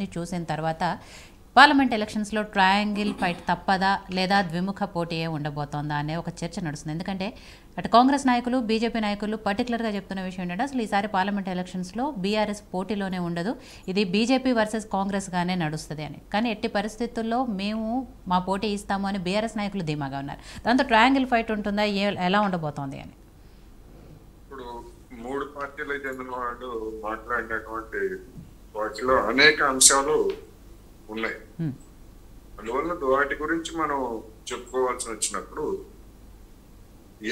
ఇవన్నీ చూసిన తర్వాత పార్లమెంట్ ఎలక్షన్స్లో ట్రయాంగిల్ ఫైట్ తప్పదా లేదా ద్విముఖ పోటీయే ఉండబోతోందా అనే ఒక చర్చ నడుస్తుంది. ఎందుకంటే అటు కాంగ్రెస్ నాయకులు బీజేపీ నాయకులు పర్టికులర్గా చెప్తున్న విషయం ఏంటంటే అసలు ఈసారి పార్లమెంట్ ఎలక్షన్స్లో బీఆర్ఎస్ పోటీలోనే ఉండదు. ఇది బీజేపీ వర్సెస్ కాంగ్రెస్గానే నడుస్తుంది అని. కానీ ఎట్టి పరిస్థితుల్లో మేము మా పోటీ ఇస్తాము అని బీఆర్ఎస్ నాయకులు ధీమాగా ఉన్నారు. దాంతో ట్రయాంగిల్ ఫైట్ ఉంటుందా ఎలా ఉండబోతోంది అని. ఇప్పుడు మూడు పార్టీలకు చెందిన వాళ్ళు మాట్లాడినటువంటి వాటిలో అనేక అంశాలు ఉన్నాయి. అందువల్ల వాటి గురించి మనం చెప్పుకోవాల్సి వచ్చినప్పుడు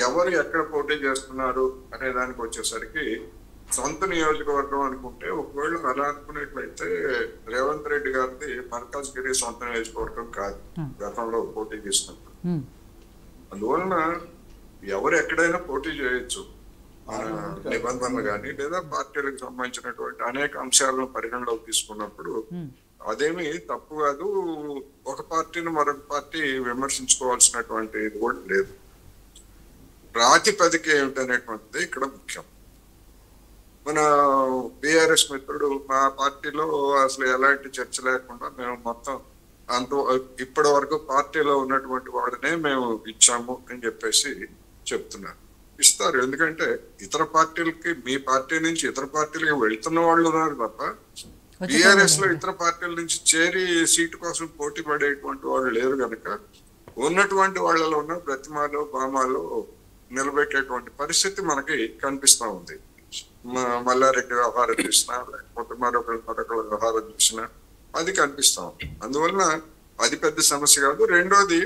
ఎవరు ఎక్కడ పోటీ చేస్తున్నారు అనే దానికి వచ్చేసరికి సొంత నియోజకవర్గం అనుకుంటే ఒకవేళ అలా అనుకునేట్లయితే రేవంత్ రెడ్డి గారిది మర్కాజ్గిరి సొంత నియోజకవర్గం కాదు. గతంలో పోటీ చేసినప్పుడు. అందువలన ఎవరు ఎక్కడైనా పోటీ చేయొచ్చు మన నిబంధనలు కానీ లేదా పార్టీలకు సంబంధించినటువంటి అనేక అంశాలను పరిగణలోకి తీసుకున్నప్పుడు. అదేమి తప్పు కాదు. ఒక పార్టీని మరొక పార్టీ విమర్శించుకోవాల్సినటువంటి ఇది కూడా లేదు. ప్రాతిపదిక ఏమిటనేటువంటిది ఇక్కడ ముఖ్యం. మన బిఆర్ఎస్ మిత్రుడు మా పార్టీలో అసలు ఎలాంటి చర్చ లేకుండా మేము మొత్తం అంత ఇప్పటి వరకు పార్టీలో ఉన్నటువంటి వాళ్ళనే మేము ఇచ్చాము అని చెప్పేసి చెప్తున్నారు. ఇస్తారు. ఎందుకంటే ఇతర పార్టీలకి మీ పార్టీ నుంచి ఇతర పార్టీలకి వెళ్తున్న వాళ్ళు ఉన్నారు తప్ప బిఆర్ఎస్లో ఇతర పార్టీల నుంచి చేరి సీటు కోసం పోటీ పడేటువంటి వాళ్ళు లేరు కనుక ఉన్నటువంటి వాళ్ళలో ఉన్న ప్రతిమాలో బామాలో నిలబెట్టేటువంటి పరిస్థితి మనకి కనిపిస్తా ఉంది. మల్లారెడ్డి వ్యవహారం చూసినా లేకపోతే మరొకరు మరొకరు వ్యవహారం చూసినా అది కనిపిస్తా ఉంది. అందువలన అది పెద్ద సమస్య కాదు. రెండోది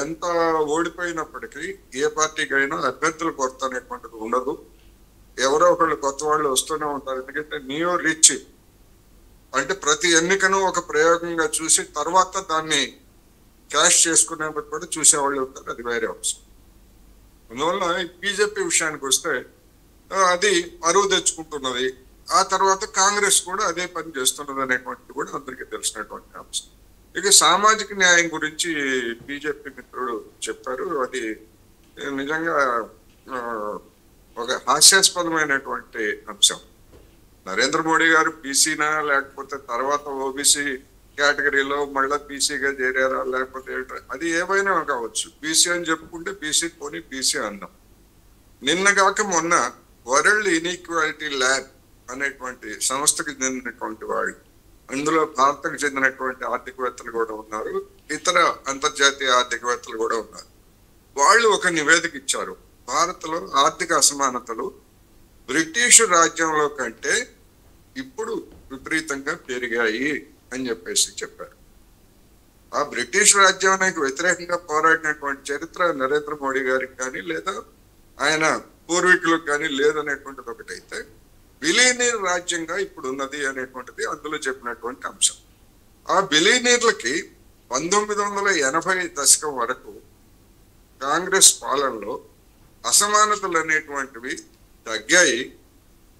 ఎంత ఓడిపోయినప్పటికీ ఏ పార్టీకి అయినా అభ్యర్థుల కొరత అనేటువంటిది ఉండదు. ఎవరో ఒకళ్ళు కొత్త వాళ్ళు వస్తూనే ఉంటారు. ఎందుకంటే నియో రిచ్. అంటే ప్రతి ఎన్నికను ఒక ప్రయోగంగా చూసి తర్వాత దాన్ని క్యాష్ చేసుకునే కూడా చూసేవాళ్ళు ఉంటారు. అది వేరే అంశం. అందువల్ల బీజేపీ విషయానికి వస్తే అది అరువు తెచ్చుకుంటున్నది. ఆ తర్వాత కాంగ్రెస్ కూడా అదే పని చేస్తున్నది అనేటువంటిది కూడా అందరికీ తెలిసినటువంటి అంశం. ఇక సామాజిక న్యాయం గురించి బీజేపీ మిత్రుడు చెప్పారు. అది నిజంగా ఒక హాస్యాస్పదమైనటువంటి అంశం. నరేంద్ర మోడీ గారు బీసీనా లేకపోతే తర్వాత ఓబీసీ కేటగిరీలో మళ్ళీ బీసీగా చేరారా లేకపోతే అది ఏమైనా కావచ్చు. బీసీ అని చెప్పుకుంటే బీసీ పోనీ బీసీ అన్నాం. నిన్న కాక మొన్న వరల్డ్ ఇన్ఈక్వాలిటీ ల్యాబ్ అనేటువంటి సంస్థకి చెందినటువంటి వాళ్ళు అందులో భారత్కు చెందినటువంటి ఆర్థికవేత్తలు కూడా ఉన్నారు. ఇతర అంతర్జాతీయ ఆర్థికవేత్తలు కూడా ఉన్నారు. వాళ్ళు ఒక నివేదిక ఇచ్చారు. భారత్లో ఆర్థిక అసమానతలు బ్రిటిష్ రాజ్యంలో కంటే ఇప్పుడు విపరీతంగా పెరిగాయి అని చెప్పేసి చెప్పారు. ఆ బ్రిటిష్ రాజ్యానికి వ్యతిరేకంగా పోరాడినటువంటి చరిత్ర నరేంద్ర మోడీ గారికి కానీ లేదా ఆయన పూర్వీకులకు కానీ లేదనేటువంటిది ఒకటైతే బిలీనీర్ రాజ్యంగా ఇప్పుడు ఉన్నది అనేటువంటిది అందులో చెప్పినటువంటి అంశం. ఆ బిలీనీర్లకి పంతొమ్మిది వందల ఎనభై దశకం వరకు కాంగ్రెస్ పాలనలో అసమానతలు అనేటువంటివి తగ్గాయి.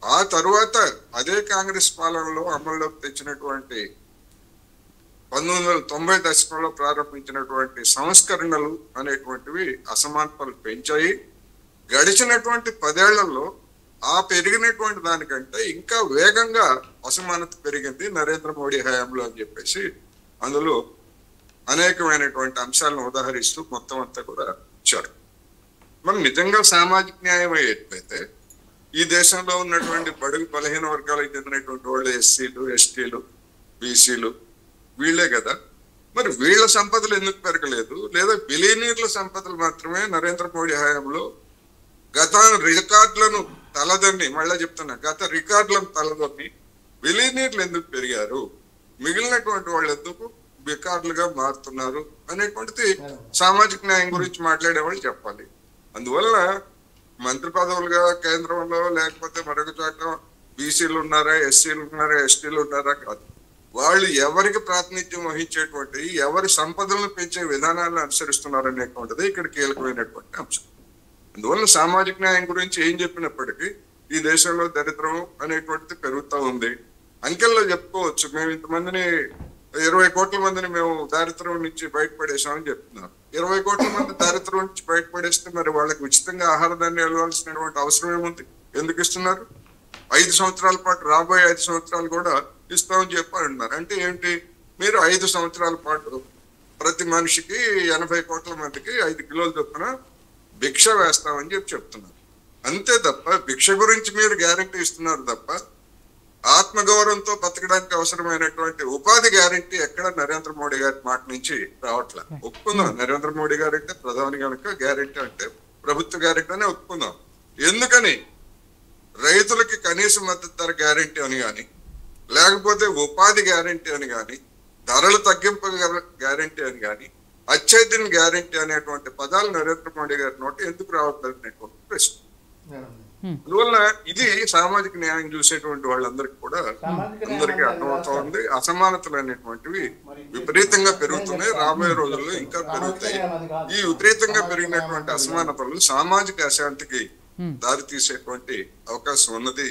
ఆ తరువాత అదే కాంగ్రెస్ పాలనలో అమల్లోకి తెచ్చినటువంటి పంతొమ్మిది వందల తొంభై దశకంలో ప్రారంభించినటువంటి సంస్కరణలు అనేటువంటివి అసమానతలు పెంచాయి. గడిచినటువంటి పదేళ్ళలో ఆ పెరిగినటువంటి దానికంటే ఇంకా వేగంగా అసమానత పెరిగింది నరేంద్ర మోడీ హయాంలో అని చెప్పేసి అందులో అనేకమైనటువంటి అంశాలను ఉదాహరిస్తూ మొత్తం అంతా కూడా ఇచ్చారు. మనం నిజంగా సామాజిక న్యాయం అయ్యేట్లయితే ఈ దేశంలో ఉన్నటువంటి బడుగు బలహీన వర్గాలకు చెందినటువంటి వాళ్ళు ఎస్సీలు ఎస్టీలు బీసీలు వీళ్ళే కదా. మరి వీళ్ళ సంపదలు ఎందుకు పెరగలేదు? లేదా బిలియనీర్ల సంపదలు మాత్రమే నరేంద్ర మోడీ హయాంలో గత రికార్డులను తలదన్ని మళ్ళా చెప్తున్నా గత రికార్డులను తలదన్ని బిలియనీర్లు ఎందుకు పెరిగారు? మిగిలినటువంటి వాళ్ళు ఎందుకు బికార్లుగా మారుతున్నారు అనేటువంటిది సామాజిక న్యాయం గురించి మాట్లాడే వాళ్ళు చెప్పాలి. అందువల్ల మంత్రి పదవులుగా కేంద్రంలో లేకపోతే మరొక చోట బీసీలు ఉన్నారా ఎస్సీలు ఉన్నారా ఎస్టీలు ఉన్నారా కాదు. వాళ్ళు ఎవరికి ప్రాతినిధ్యం వహించేటువంటి ఎవరి సంపదలను పెంచే విధానాలను అనుసరిస్తున్నారు అనేటువంటిది ఇక్కడ కీలకమైనటువంటి అంశం. అందువల్ల సామాజిక న్యాయం గురించి ఏం చెప్పినప్పటికీ ఈ దేశంలో దరిద్రం అనేటువంటిది పెరుగుతూ ఉంది. అంకెల్లో చెప్పుకోవచ్చు మేము ఇంతమందిని ఇరవై కోట్ల మందిని మేము దారిద్ర్యం నుంచి బయటపడేసామని చెప్తున్నారు. ఇరవై కోట్ల మంది దారిద్ర్యం నుంచి బయటపడేస్తే మరి వాళ్ళకి ఉచితంగా ఆహార ధాన్యాలు ఇవ్వాల్సినటువంటి అవసరం ఏముంది? ఎందుకు ఇస్తున్నారు? ఐదు సంవత్సరాల పాటు రాబోయే ఐదు సంవత్సరాలు కూడా ఇస్తామని చెప్పారు అంటున్నారు అంటే ఏంటి మీరు ఐదు సంవత్సరాల పాటు ప్రతి మనిషికి ఎనభై కోట్ల మందికి ఐదు కిలోలు చొప్పున భిక్ష వేస్తామని చెప్పి చెప్తున్నారు. అంతే తప్ప భిక్ష గురించి మీరు గ్యారంటీ ఇస్తున్నారు తప్ప ఆత్మగౌరవంతో బతకడానికి అవసరమైనటువంటి ఉపాధి గ్యారంటీ ఎక్కడ నరేంద్ర మోడీ గారి మాట నుంచి రావట్లే. ఒప్పుకుందాం. నరేంద్ర మోడీ గారు అంటే ప్రధాని కనుక గ్యారంటీ అంటే ప్రభుత్వ గ్యారంటీ అనే ఒప్పుకుందాం. ఎందుకని? రైతులకి కనీస మద్దతు ధర గ్యారంటీ అని కానీ లేకపోతే ఉపాధి గ్యారంటీ అని కానీ ధరలు తగ్గింపు గ్యారంటీ అని కానీ అత్యధిన గ్యారంటీ అనేటువంటి పదాలు నరేంద్ర మోడీ గారి నోట ఎందుకు రావట్లేదు అనేటువంటి ప్రశ్న. అందువల్ల ఇది సామాజిక న్యాయం చూసేటువంటి వాళ్ళందరికీ కూడా అందరికీ అర్థమవుతోంది అసమానతలు అనేటువంటివి విపరీతంగా పెరుగుతున్నాయి. రాబోయే రోజుల్లో ఇంకా పెరుగుతాయి. ఈ విపరీతంగా పెరిగినటువంటి అసమానతలు సామాజిక అశాంతికి దారి తీసేటువంటి అవకాశం ఉన్నది.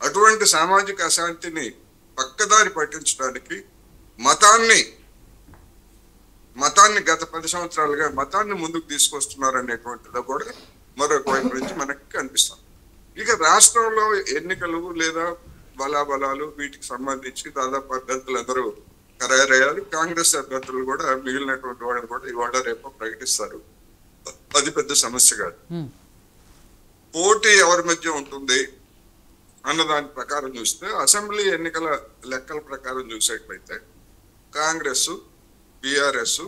అటువంటి సామాజిక అశాంతిని పక్కదారి పట్టించడానికి మతాన్ని మతాన్ని గత పది సంవత్సరాలుగా మతాన్ని ముందుకు తీసుకొస్తున్నారు అనేటువంటిది కూడా మరొక వైపు నుంచి మనకి కనిపిస్తుంది. ఇక రాష్ట్రంలో ఎన్నికలు లేదా బలాబలాలు వీటికి సంబంధించి దాదాపు అభ్యర్థులు అందరూ ఖరారయ్యారు. కాంగ్రెస్ అభ్యర్థులు కూడా మిగిలినటువంటి వాళ్ళని కూడా ఇవాళ రేపు ప్రకటిస్తారు. అది పెద్ద సమస్య కాదు. పోటీ ఎవరి మధ్య ఉంటుంది అన్న దాని ప్రకారం చూస్తే అసెంబ్లీ ఎన్నికల లెక్కల ప్రకారం చూసేట్లయితే కాంగ్రెస్ బిఆర్ఎస్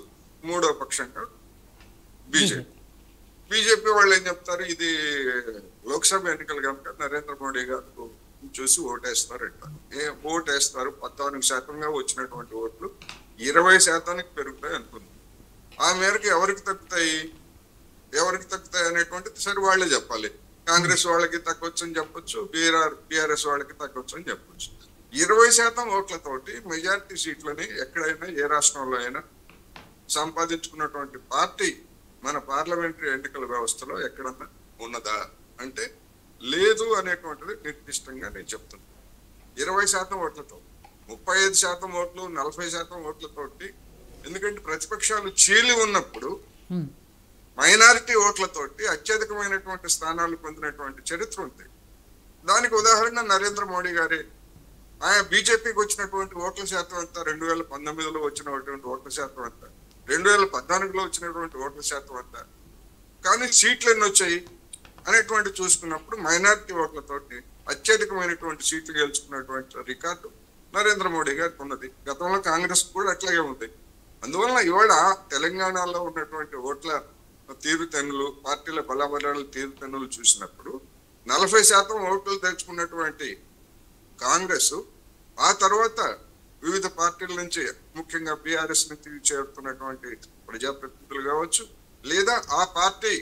మూడో పక్షంగా బీజేపీ. బీజేపీ వాళ్ళు ఏం చెప్తారు? ఇది లోక్సభ ఎన్నికలు కనుక నరేంద్ర మోడీ గారు చూసి ఓటేస్తారంట. ఏ ఓటేస్తారు పద్నాలుగు శాతంగా వచ్చినటువంటి ఓట్లు ఇరవై శాతానికి పెరుగుతాయి అనుకుంది. ఆ మేరకు ఎవరికి తగ్గుతాయి? ఎవరికి తగ్గుతాయి అనేటువంటిది సరే వాళ్ళే చెప్పాలి. కాంగ్రెస్ వాళ్ళకి తగ్గొచ్చు అని చెప్పొచ్చు బీఆర్ బీఆర్ఎస్ వాళ్ళకి తగ్గొచ్చు అని చెప్పొచ్చు. ఇరవై శాతం ఓట్లతోటి మెజారిటీ సీట్లని ఎక్కడైనా ఏ రాష్ట్రంలో అయినా సంపాదించుకున్నటువంటి పార్టీ మన పార్లమెంటరీ ఎన్నికల వ్యవస్థలో ఎక్కడన్నా ఉన్నదా? అంటే లేదు అనేటువంటిది నిర్దిష్టంగా నేను చెప్తున్నాను ఇరవై శాతం ఓట్లతో ముప్పై ఐదు శాతం ఓట్లు నలభై శాతం ఓట్లతోటి ఎందుకంటే ప్రతిపక్షాలు చీలి ఉన్నప్పుడు మైనారిటీ ఓట్లతోటి అత్యధికమైనటువంటి స్థానాలు పొందినటువంటి చరిత్ర ఉంది. దానికి ఉదాహరణ నరేంద్ర మోడీ గారి. ఆయన బీజేపీకి వచ్చినటువంటి ఓట్ల శాతం అంతా రెండు వేల పంతొమ్మిదిలో వచ్చినటువంటి ఓట్ల శాతం అంతా రెండు వేల పద్నాలుగులో వచ్చినటువంటి ఓట్ల శాతం అంతా కానీ సీట్లు ఎన్ని వచ్చాయి? అనేటువంటి చూసుకున్నప్పుడు మైనారిటీ ఓట్లతోటి అత్యధికమైనటువంటి సీట్లు గెలుచుకున్నటువంటి రికార్డు నరేంద్ర మోడీ గారికి ఉన్నది. గతంలో కాంగ్రెస్ కూడా అట్లాగే ఉంది. అందువలన ఇవాళ తెలంగాణలో ఉన్నటువంటి ఓట్ల తీరుతెన్నులు పార్టీల బలబలాల తీరుతెన్నులు చూసినప్పుడు నలభై శాతం ఓట్లు తెచ్చుకున్నటువంటి కాంగ్రెస్ ఆ తర్వాత వివిధ పార్టీల నుంచి ముఖ్యంగా బీఆర్ఎస్ నుంచి చేరుతున్నటువంటి ప్రజాప్రతినిధులు కావచ్చు లేదా ఆ పార్టీ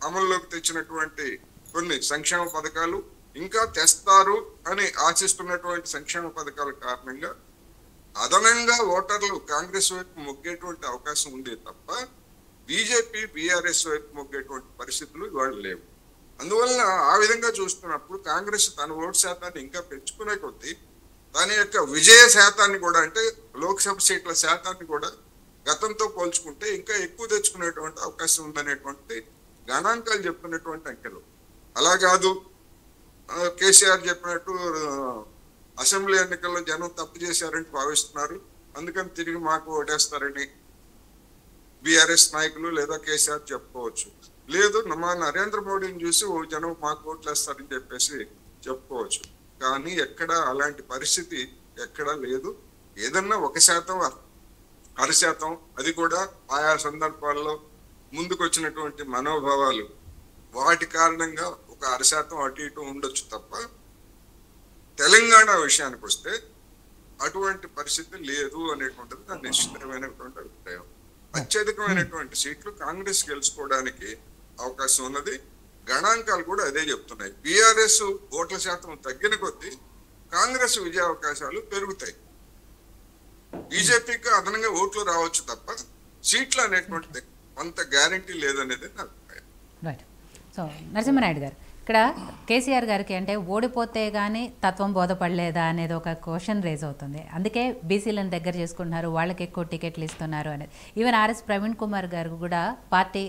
అమల్లోకి తెచ్చినటువంటి కొన్ని సంక్షేమ పథకాలు ఇంకా తెస్తారు అని ఆశిస్తున్నటువంటి సంక్షేమ పథకాల కారణంగా అదనంగా ఓటర్లు కాంగ్రెస్ వైపు మొగ్గేటువంటి అవకాశం ఉంది తప్ప బీజేపీ బీఆర్ఎస్ వైపు మొగ్గేటువంటి పరిస్థితులు ఇవాళ లేవు. అందువలన ఆ విధంగా చూస్తున్నప్పుడు కాంగ్రెస్ తన ఓటు శాతాన్ని ఇంకా పెంచుకునే కొద్దీ దాని యొక్క విజయ శాతాన్ని కూడా అంటే లోక్సభ సీట్ల శాతాన్ని కూడా గతంతో పోల్చుకుంటే ఇంకా ఎక్కువ తెచ్చుకునేటువంటి అవకాశం ఉందనేటువంటి గణాంకాలు చెప్తున్నటువంటి అంకెలు. అలా కాదు కేసీఆర్ చెప్పినట్టు అసెంబ్లీ ఎన్నికల్లో జనం తప్పు చేశారని భావిస్తున్నారు. అందుకని తిరిగి మాకు ఓటేస్తారని బీఆర్ఎస్ నాయకులు లేదా కేసీఆర్ చెప్పుకోవచ్చు. లేదు మా నరేంద్ర మోడీని చూసి ఓ జనం మాకు ఓట్లేస్తారని చెప్పేసి చెప్పుకోవచ్చు. కానీ ఎక్కడ అలాంటి పరిస్థితి ఎక్కడా లేదు. ఏదన్నా ఒక శాతం అర శాతం అది కూడా ఆయా సందర్భాల్లో ముందుకు వచ్చినటువంటి మనోభావాలు. వాటి కారణంగా ఒక అర శాతం అటు ఇటు ఉండొచ్చు తప్ప తెలంగాణ విషయానికి వస్తే అటువంటి పరిస్థితి లేదు అనేటువంటిది నా నిశ్చితమైనటువంటి అభిప్రాయం. అత్యధికమైనటువంటి సీట్లు కాంగ్రెస్ గెలుచుకోవడానికి అవకాశం ఉన్నది. గణాంకాలు కూడా అదే చెప్తున్నాయి. బీఆర్ఎస్ ఓట్ల శాతం తగ్గిన కొద్దీ కాంగ్రెస్ విజయ అవకాశాలు పెరుగుతాయి. బీజేపీకి అదనంగా ఓట్లు రావచ్చు తప్ప సీట్లు అనేటువంటిది అంత గ్యారంటీ లేదనేది నా అభిప్రాయం. రైట్ సో నరసింహనాయుడు గారు ఇక్కడ కేసీఆర్ గారికి అంటే ఓడిపోతే కానీ తత్వం బోధపడలేదా అనేది ఒక క్వశ్చన్ రేజ్ అవుతుంది. అందుకే బీసీలను దగ్గర చేసుకుంటున్నారు వాళ్ళకి ఎక్కువ టికెట్లు ఇస్తున్నారు అనేది. ఈవెన్ ఆర్ఎస్ ప్రవీణ్ కుమార్ గారు కూడా పార్టీ